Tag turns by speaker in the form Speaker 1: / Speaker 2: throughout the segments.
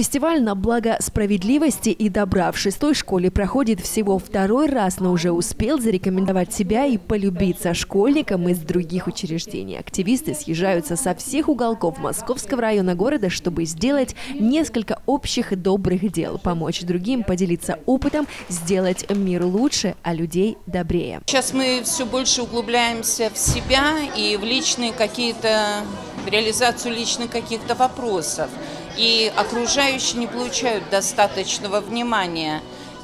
Speaker 1: Фестиваль на благо справедливости и добра в шестой школе проходит всего второй раз, но уже успел зарекомендовать себя и полюбиться школьникам из других учреждений. Активисты съезжаются со всех уголков Московского района города, чтобы сделать несколько общих и добрых дел, помочь другим, поделиться опытом, сделать мир лучше, а людей добрее.
Speaker 2: Сейчас мы все больше углубляемся в себя и в личные какие-то, реализацию личных каких-то вопросов. И окружающие не получают достаточного внимания.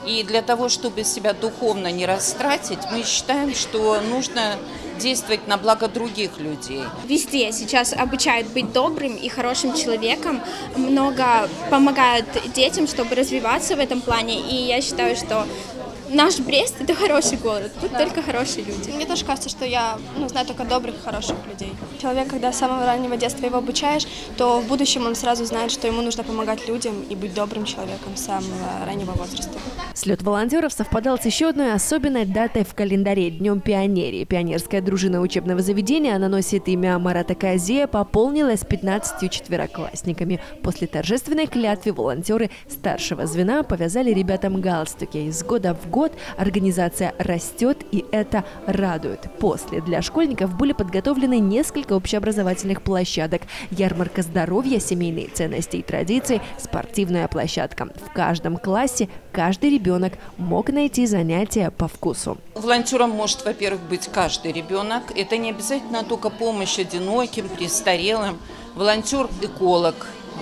Speaker 2: И для того, чтобы себя духовно не растратить, мы считаем, что нужно действовать на благо других людей.
Speaker 3: Везде сейчас обучают быть добрым и хорошим человеком, много помогают детям, чтобы развиваться в этом плане, и я считаю, что наш Брест это хороший город, тут да. только хорошие люди.
Speaker 4: Мне тоже кажется, что я ну, знаю только добрых, хороших людей. Человек, когда с самого раннего детства его обучаешь, то в будущем он сразу знает, что ему нужно помогать людям и быть добрым человеком с самого раннего возраста.
Speaker 1: Слет волонтеров совпадал с еще одной особенной датой в календаре – Днем пионерии. Пионерская дружина учебного заведения, она носит имя Марата Казея, пополнилась 15 четвероклассниками. После торжественной клятвы волонтеры старшего звена повязали ребятам галстуки. Из года в год организация растет, и это радует. После для школьников были подготовлены несколько общеобразовательных площадок. Ярмарка здоровья, семейные ценности и традиции, спортивная площадка. В каждом классе каждый ребенок мог найти занятия по вкусу.
Speaker 2: Волонтером может, во-первых, быть каждый ребенок. Это не обязательно только помощь одиноким, престарелым. Волонтер-эколог,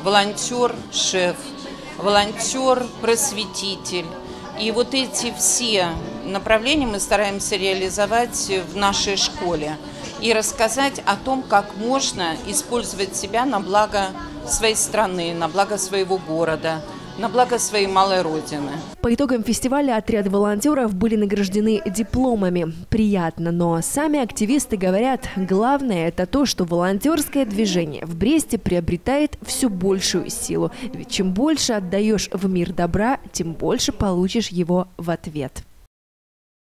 Speaker 2: волонтер-шеф, волонтер-просветитель. И вот эти все направления мы стараемся реализовать в нашей школе и рассказать о том, как можно использовать себя на благо своей страны, на благо своего города – на благо своей малой родины.
Speaker 1: По итогам фестиваля отряд волонтеров были награждены дипломами. Приятно, но сами активисты говорят, главное это то, что волонтерское движение в Бресте приобретает все большую силу. Ведь чем больше отдаешь в мир добра, тем больше получишь его в ответ.